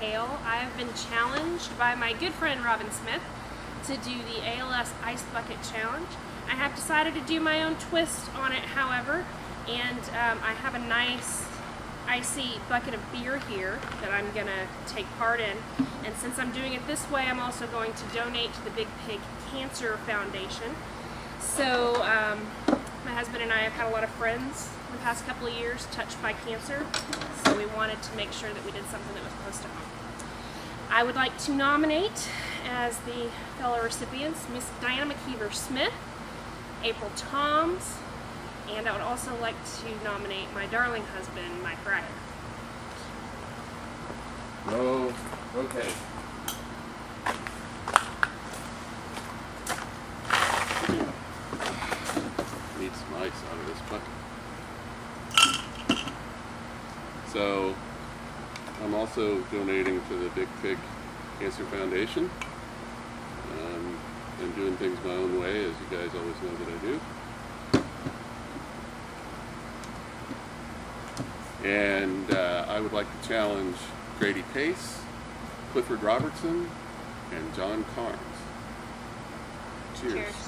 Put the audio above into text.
I have been challenged by my good friend Robin Smith to do the ALS Ice Bucket Challenge. I have decided to do my own twist on it, however, and um, I have a nice icy bucket of beer here that I'm going to take part in. And since I'm doing it this way, I'm also going to donate to the Big Pig Cancer Foundation. So um, husband and I have had a lot of friends in the past couple of years touched by cancer, so we wanted to make sure that we did something that was close to home. I would like to nominate as the fellow recipients Miss Diana McKeever Smith, April Toms, and I would also like to nominate my darling husband, Mike Reyher. No. Okay. Need some ice out of this bucket. So, I'm also donating to the Big Pig Cancer Foundation. Um, I'm doing things my own way, as you guys always know that I do. And uh, I would like to challenge Grady Pace, Clifford Robertson, and John Carnes. Cheers. Cheers.